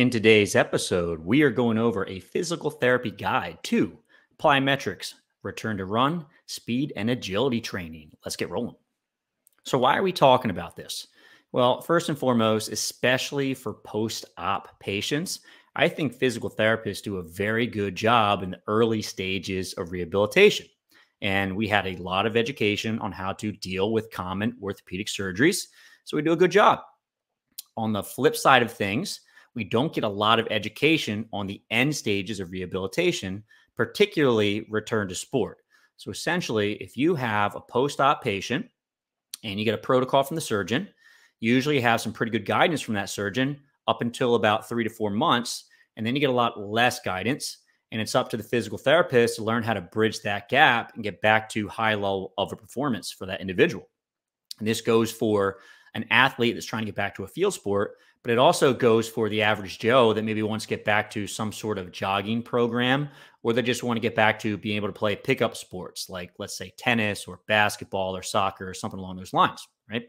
In today's episode, we are going over a physical therapy guide to plyometrics, return to run, speed, and agility training. Let's get rolling. So, why are we talking about this? Well, first and foremost, especially for post op patients, I think physical therapists do a very good job in the early stages of rehabilitation. And we had a lot of education on how to deal with common orthopedic surgeries. So we do a good job. On the flip side of things, we don't get a lot of education on the end stages of rehabilitation, particularly return to sport. So essentially, if you have a post op patient and you get a protocol from the surgeon, usually you have some pretty good guidance from that surgeon up until about three to four months. And then you get a lot less guidance. And it's up to the physical therapist to learn how to bridge that gap and get back to high level of a performance for that individual. And this goes for an athlete that's trying to get back to a field sport, but it also goes for the average Joe that maybe wants to get back to some sort of jogging program, or they just want to get back to being able to play pickup sports like, let's say, tennis or basketball or soccer or something along those lines, right?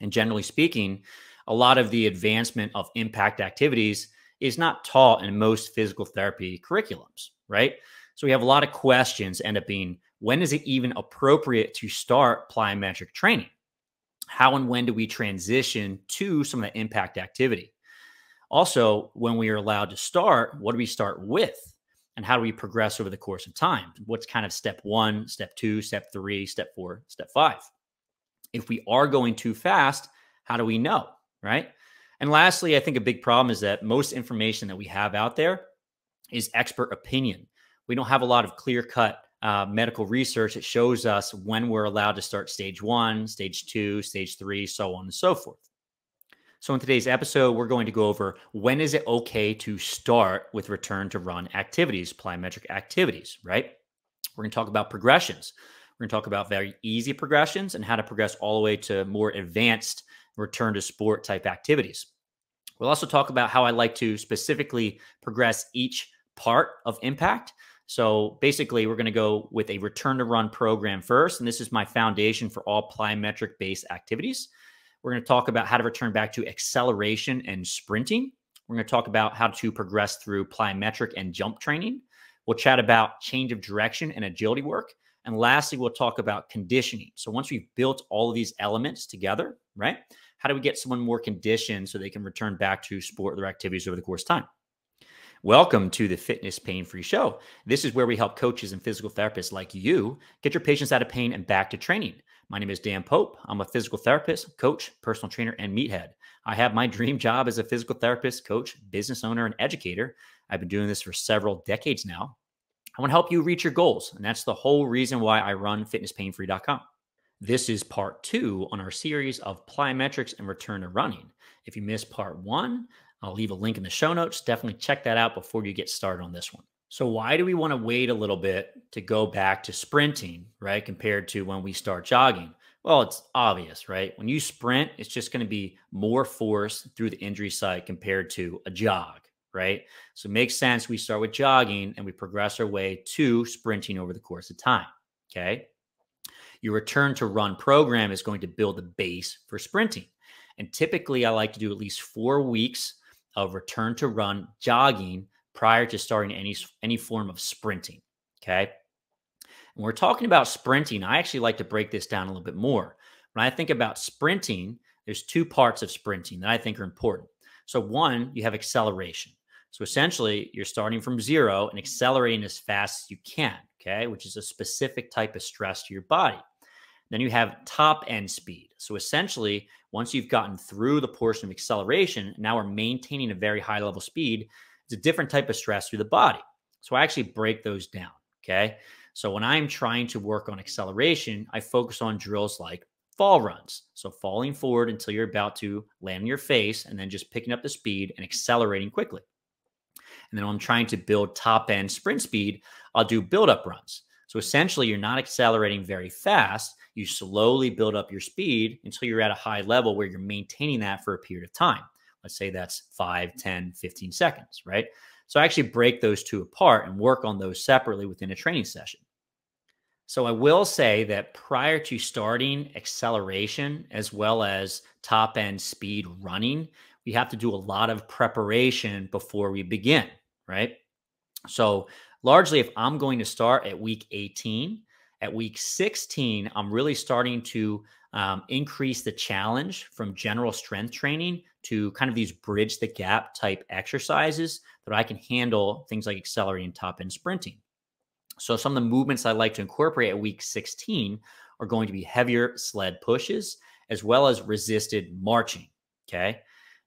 And generally speaking, a lot of the advancement of impact activities is not taught in most physical therapy curriculums, right? So we have a lot of questions end up being when is it even appropriate to start plyometric training? How and when do we transition to some of the impact activity? Also, when we are allowed to start, what do we start with? And how do we progress over the course of time? What's kind of step one, step two, step three, step four, step five? If we are going too fast, how do we know? Right. And lastly, I think a big problem is that most information that we have out there is expert opinion. We don't have a lot of clear cut uh, medical research that shows us when we're allowed to start stage one, stage two, stage three, so on and so forth. So, in today's episode, we're going to go over when is it okay to start with return to run activities, plyometric activities, right? We're going to talk about progressions. We're going to talk about very easy progressions and how to progress all the way to more advanced return to sport type activities. We'll also talk about how I like to specifically progress each part of impact. So basically, we're going to go with a return to run program first. And this is my foundation for all plyometric based activities. We're going to talk about how to return back to acceleration and sprinting. We're going to talk about how to progress through plyometric and jump training. We'll chat about change of direction and agility work. And lastly, we'll talk about conditioning. So once we've built all of these elements together, right? How do we get someone more conditioned so they can return back to sport their activities over the course of time? Welcome to the Fitness Pain Free Show. This is where we help coaches and physical therapists like you get your patients out of pain and back to training. My name is Dan Pope. I'm a physical therapist, coach, personal trainer, and meathead. I have my dream job as a physical therapist, coach, business owner, and educator. I've been doing this for several decades now. I want to help you reach your goals. And that's the whole reason why I run fitnesspainfree.com. This is part two on our series of plyometrics and return to running. If you missed part one, I'll leave a link in the show notes. Definitely check that out before you get started on this one. So, why do we want to wait a little bit to go back to sprinting, right? Compared to when we start jogging? Well, it's obvious, right? When you sprint, it's just going to be more force through the injury site compared to a jog, right? So, it makes sense we start with jogging and we progress our way to sprinting over the course of time. Okay. Your return to run program is going to build the base for sprinting. And typically, I like to do at least four weeks of return to run jogging prior to starting any, any form of sprinting. Okay. When we're talking about sprinting, I actually like to break this down a little bit more. When I think about sprinting, there's two parts of sprinting that I think are important. So, one, you have acceleration. So, essentially, you're starting from zero and accelerating as fast as you can, okay, which is a specific type of stress to your body. Then you have top end speed. So essentially, once you've gotten through the portion of acceleration, now we're maintaining a very high level speed. It's a different type of stress through the body. So I actually break those down. Okay. So when I'm trying to work on acceleration, I focus on drills like fall runs. So falling forward until you're about to land on your face and then just picking up the speed and accelerating quickly. And then when I'm trying to build top end sprint speed, I'll do build up runs. So essentially, you're not accelerating very fast. You slowly build up your speed until you're at a high level where you're maintaining that for a period of time. Let's say that's 5, 10, 15 seconds, right? So I actually break those two apart and work on those separately within a training session. So I will say that prior to starting acceleration as well as top end speed running, we have to do a lot of preparation before we begin, right? So, largely, if I'm going to start at week 18, at week 16, I'm really starting to um, increase the challenge from general strength training to kind of these bridge the gap type exercises that I can handle things like accelerating top end sprinting. So, some of the movements I like to incorporate at week 16 are going to be heavier sled pushes as well as resisted marching. Okay.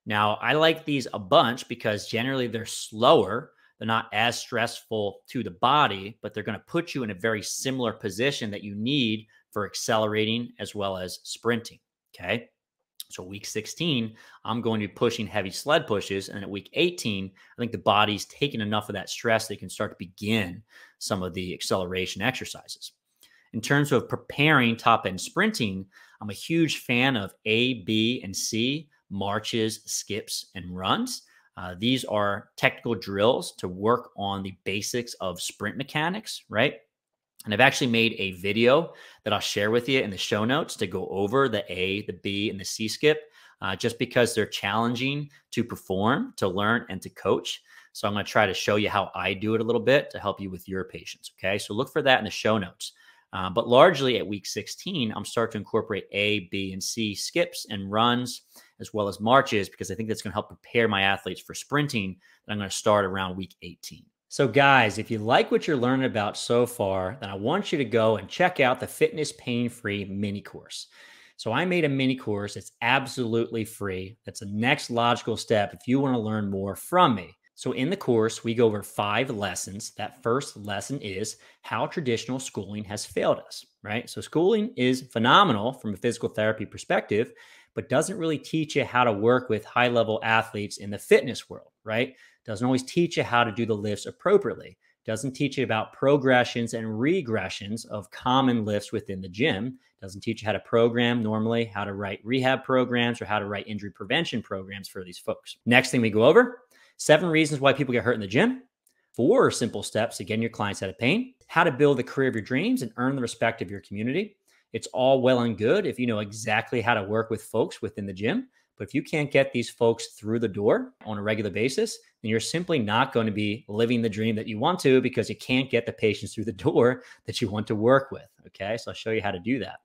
Now, I like these a bunch because generally they're slower. They're not as stressful to the body, but they're going to put you in a very similar position that you need for accelerating as well as sprinting. Okay. So, week 16, I'm going to be pushing heavy sled pushes. And at week 18, I think the body's taken enough of that stress they can start to begin some of the acceleration exercises. In terms of preparing top end sprinting, I'm a huge fan of A, B, and C marches, skips, and runs. Uh, these are technical drills to work on the basics of sprint mechanics, right? And I've actually made a video that I'll share with you in the show notes to go over the A, the B, and the C skip, uh, just because they're challenging to perform, to learn, and to coach. So I'm going to try to show you how I do it a little bit to help you with your patients. Okay. So look for that in the show notes. Uh, but largely at week 16, I'm starting to incorporate A, B, and C skips and runs, as well as marches, because I think that's going to help prepare my athletes for sprinting that I'm going to start around week 18. So, guys, if you like what you're learning about so far, then I want you to go and check out the Fitness Pain Free mini course. So, I made a mini course. It's absolutely free. That's the next logical step if you want to learn more from me. So, in the course, we go over five lessons. That first lesson is how traditional schooling has failed us, right? So, schooling is phenomenal from a physical therapy perspective, but doesn't really teach you how to work with high level athletes in the fitness world, right? Doesn't always teach you how to do the lifts appropriately. Doesn't teach you about progressions and regressions of common lifts within the gym. Doesn't teach you how to program normally, how to write rehab programs, or how to write injury prevention programs for these folks. Next thing we go over Seven reasons why people get hurt in the gym. Four simple steps to getting your clients out of pain. How to build the career of your dreams and earn the respect of your community. It's all well and good if you know exactly how to work with folks within the gym. But if you can't get these folks through the door on a regular basis, then you're simply not going to be living the dream that you want to because you can't get the patients through the door that you want to work with. Okay. So I'll show you how to do that.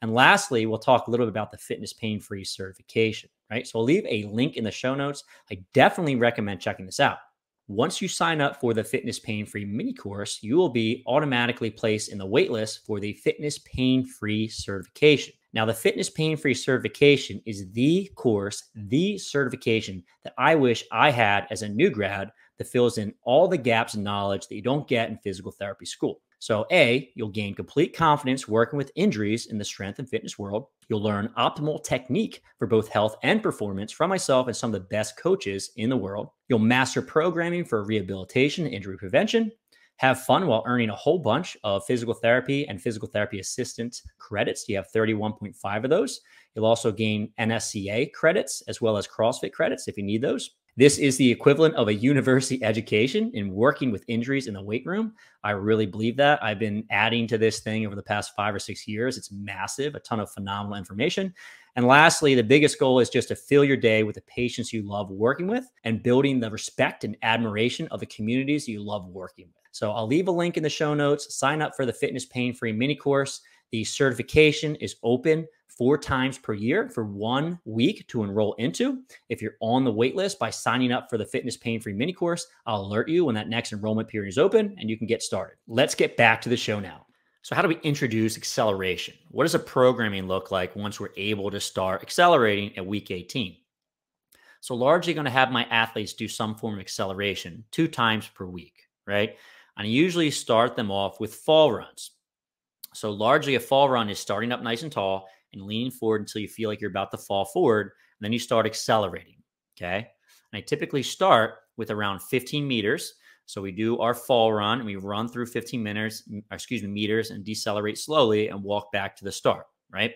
And lastly, we'll talk a little bit about the fitness pain free certification, right? So I'll leave a link in the show notes. I definitely recommend checking this out. Once you sign up for the fitness pain free mini course, you will be automatically placed in the waitlist for the fitness pain free certification. Now, the fitness pain free certification is the course, the certification that I wish I had as a new grad that fills in all the gaps in knowledge that you don't get in physical therapy school. So, A, you'll gain complete confidence working with injuries in the strength and fitness world. You'll learn optimal technique for both health and performance from myself and some of the best coaches in the world. You'll master programming for rehabilitation and injury prevention. Have fun while earning a whole bunch of physical therapy and physical therapy assistant credits. You have 31.5 of those. You'll also gain NSCA credits as well as CrossFit credits if you need those. This is the equivalent of a university education in working with injuries in the weight room. I really believe that. I've been adding to this thing over the past five or six years. It's massive, a ton of phenomenal information. And lastly, the biggest goal is just to fill your day with the patients you love working with and building the respect and admiration of the communities you love working with. So I'll leave a link in the show notes. Sign up for the Fitness Pain Free mini course. The certification is open four times per year for one week to enroll into. If you're on the wait list by signing up for the Fitness Pain Free mini course, I'll alert you when that next enrollment period is open and you can get started. Let's get back to the show now. So, how do we introduce acceleration? What does a programming look like once we're able to start accelerating at week 18? So, largely going to have my athletes do some form of acceleration two times per week, right? And I usually start them off with fall runs. So, largely a fall run is starting up nice and tall and leaning forward until you feel like you're about to fall forward. And then you start accelerating. Okay. And I typically start with around 15 meters. So we do our fall run and we run through 15 minutes, excuse me, meters and decelerate slowly and walk back to the start, right?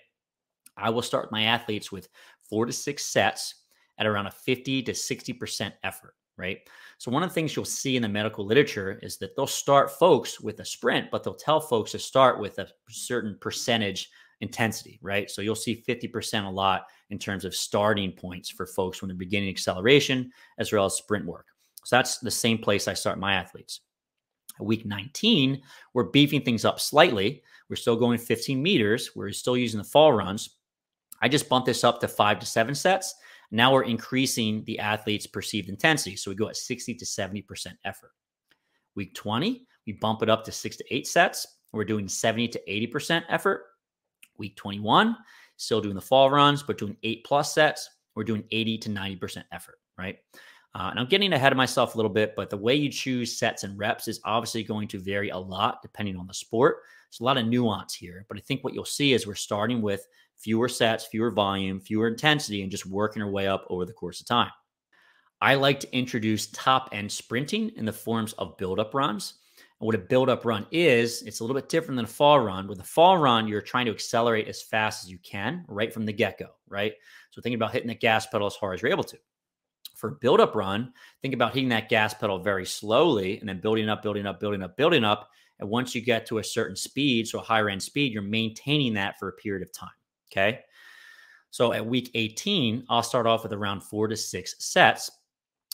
I will start my athletes with four to six sets at around a 50 to 60% effort, right? So one of the things you'll see in the medical literature is that they'll start folks with a sprint, but they'll tell folks to start with a certain percentage intensity, right? So you'll see 50% a lot in terms of starting points for folks when they're beginning acceleration as well as sprint work. So that's the same place I start my athletes. Week 19, we're beefing things up slightly. We're still going 15 meters. We're still using the fall runs. I just bumped this up to five to seven sets. Now we're increasing the athlete's perceived intensity. So we go at 60 to 70% effort. Week 20, we bump it up to six to eight sets. We're doing 70 to 80% effort. Week 21, still doing the fall runs, but doing eight plus sets. We're doing 80 to 90% effort, right? Uh, and I'm getting ahead of myself a little bit, but the way you choose sets and reps is obviously going to vary a lot depending on the sport. There's a lot of nuance here, but I think what you'll see is we're starting with fewer sets, fewer volume, fewer intensity, and just working our way up over the course of time. I like to introduce top end sprinting in the forms of build-up runs. And what a build-up run is, it's a little bit different than a fall run. With a fall run, you're trying to accelerate as fast as you can right from the get-go, right? So thinking about hitting the gas pedal as hard as you're able to. For build-up run, think about hitting that gas pedal very slowly and then building up, building up, building up, building up. And once you get to a certain speed, so a higher end speed, you're maintaining that for a period of time. Okay. So at week 18, I'll start off with around four to six sets,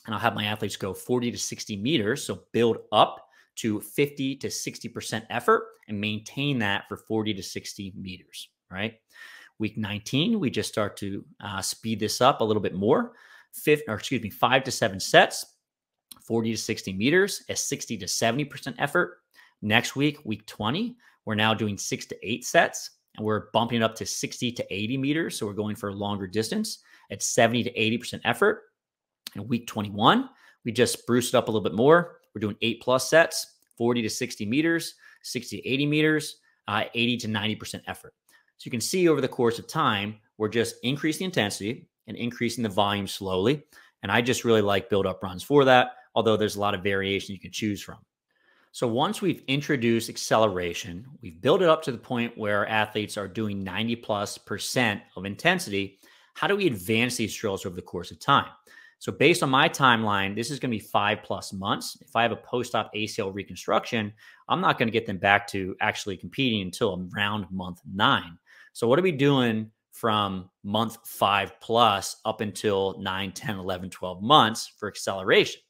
and I'll have my athletes go 40 to 60 meters. So build up to 50 to 60% effort and maintain that for 40 to 60 meters. Right. Week 19, we just start to uh, speed this up a little bit more. Fifth, or excuse me, five to seven sets, 40 to 60 meters, at 60 to 70% effort. Next week, week 20, we're now doing six to eight sets, and we're bumping it up to 60 to 80 meters. So we're going for a longer distance at 70 to 80% effort. In week 21, we just spruced it up a little bit more. We're doing eight plus sets, 40 to 60 meters, 60 to 80 meters, uh, 80 to 90% effort. So you can see over the course of time, we're just increasing the intensity and increasing the volume slowly. And I just really like build up runs for that, although there's a lot of variation you can choose from. So once we've introduced acceleration, we've built it up to the point where athletes are doing 90 plus percent of intensity. How do we advance these drills over the course of time? So based on my timeline, this is going to be five plus months. If I have a post-op ACL reconstruction, I'm not going to get them back to actually competing until around month nine. So what are we doing from month five plus up until 9, 10, 11, 12 months for acceleration?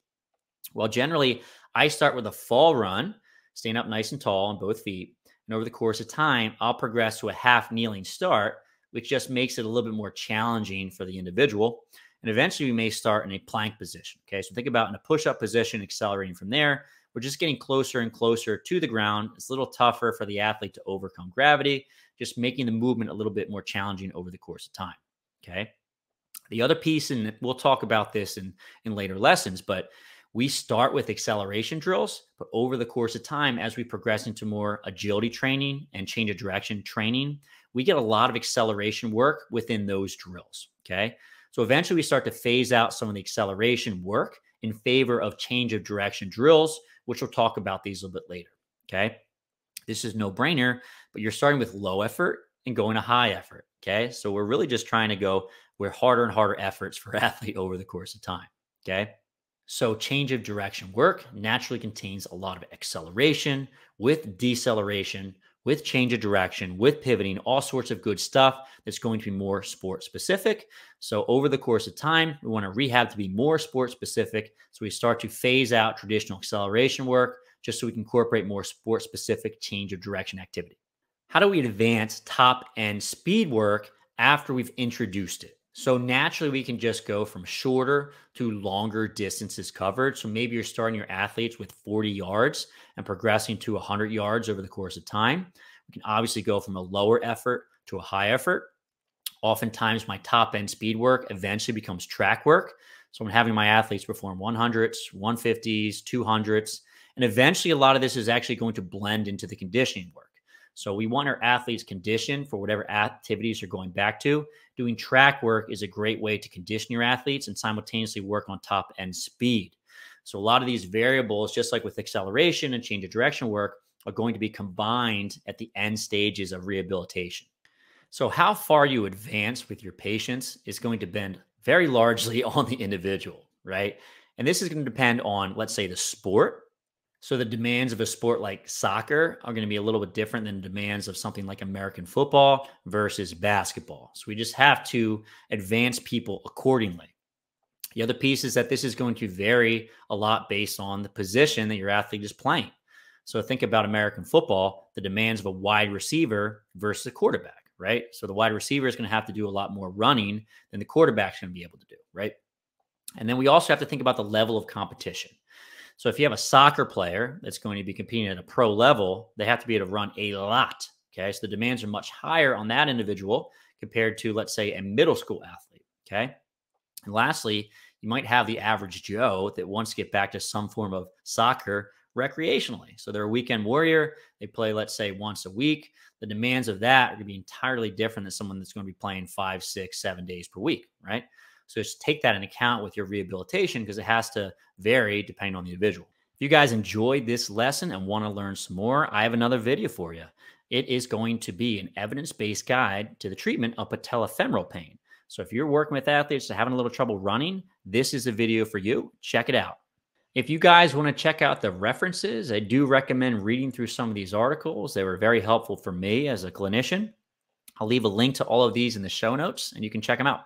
Well, generally, I start with a fall run, staying up nice and tall on both feet. And over the course of time, I'll progress to a half kneeling start, which just makes it a little bit more challenging for the individual. And eventually, we may start in a plank position. Okay. So think about in a push up position, accelerating from there. We're just getting closer and closer to the ground. It's a little tougher for the athlete to overcome gravity, just making the movement a little bit more challenging over the course of time. Okay. The other piece, and we'll talk about this in, in later lessons, but we start with acceleration drills, but over the course of time, as we progress into more agility training and change of direction training, we get a lot of acceleration work within those drills. Okay. So eventually we start to phase out some of the acceleration work in favor of change of direction drills, which we'll talk about these a little bit later. Okay. This is no brainer, but you're starting with low effort and going to high effort. Okay. So we're really just trying to go with harder and harder efforts for athlete over the course of time. Okay. So, change of direction work naturally contains a lot of acceleration with deceleration, with change of direction, with pivoting, all sorts of good stuff that's going to be more sport specific. So, over the course of time, we want to rehab to be more sport specific. So, we start to phase out traditional acceleration work just so we can incorporate more sport specific change of direction activity. How do we advance top end speed work after we've introduced it? So naturally, we can just go from shorter to longer distances covered. So maybe you're starting your athletes with 40 yards and progressing to 100 yards over the course of time. We can obviously go from a lower effort to a high effort. Oftentimes, my top end speed work eventually becomes track work. So I'm having my athletes perform 100s, 150s, 200s. And eventually, a lot of this is actually going to blend into the conditioning work. So we want our athletes conditioned for whatever activities you're going back to. Doing track work is a great way to condition your athletes and simultaneously work on top end speed. So a lot of these variables, just like with acceleration and change of direction work, are going to be combined at the end stages of rehabilitation. So how far you advance with your patients is going to depend very largely on the individual, right? And this is going to depend on, let's say, the sport So the demands of a sport like soccer are going to be a little bit different than the demands of something like American football versus basketball. So we just have to advance people accordingly. The other piece is that this is going to vary a lot based on the position that your athlete is playing. So think about American football, the demands of a wide receiver versus a quarterback, right? So the wide receiver is going to have to do a lot more running than the quarterback's going to be able to do, right? And then we also have to think about the level of competition. So if you have a soccer player that's going to be competing at a pro level, they have to be able to run a lot. Okay. So the demands are much higher on that individual compared to, let's say, a middle school athlete. Okay. And lastly, you might have the average Joe that wants to get back to some form of soccer recreationally. So they're a weekend warrior. They play, let's say, once a week. The demands of that are going to be entirely different than someone that's going to be playing five, six, seven days per week, right? So just take that in account with your rehabilitation because it has to vary depending on the individual. If you guys enjoyed this lesson and want to learn some more, I have another video for you. It is going to be an evidence based guide to the treatment of patellofemoral pain. So if you're working with athletes that having a little trouble running, this is a video for you. Check it out. If you guys want to check out the references, I do recommend reading through some of these articles. They were very helpful for me as a clinician. I'll leave a link to all of these in the show notes and you can check them out.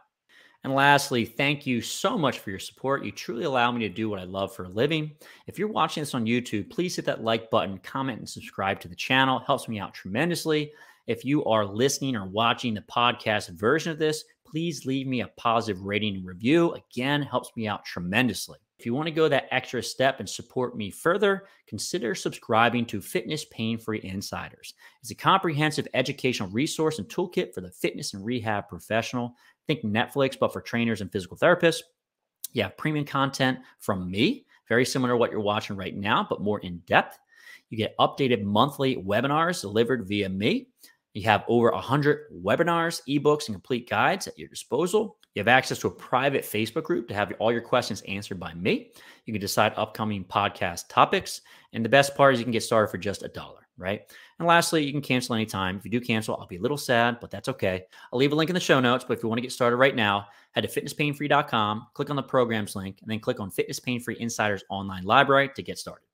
And lastly, thank you so much for your support. You truly allow me to do what I love for a living. If you're watching this on YouTube, please hit that like button, comment, and subscribe to the channel. It helps me out tremendously. If you are listening or watching the podcast version of this, please leave me a positive rating and review. Again, helps me out tremendously. If you want to go that extra step and support me further, consider subscribing to Fitness Pain Free Insiders. It's a comprehensive educational resource and toolkit for the fitness and rehab professional. Think Netflix, but for trainers and physical therapists. You have premium content from me, very similar to what you're watching right now, but more in depth. You get updated monthly webinars delivered via me. You have over 100 webinars, ebooks, and complete guides at your disposal. You have access to a private Facebook group to have all your questions answered by me. You can decide upcoming podcast topics. And the best part is you can get started for just a dollar, right? And lastly, you can cancel anytime. If you do cancel, I'll be a little sad, but that's okay. I'll leave a link in the show notes. But if you want to get started right now, head to fitnesspainfree.com, click on the programs link, and then click on Fitness Pain Free Insiders online library to get started.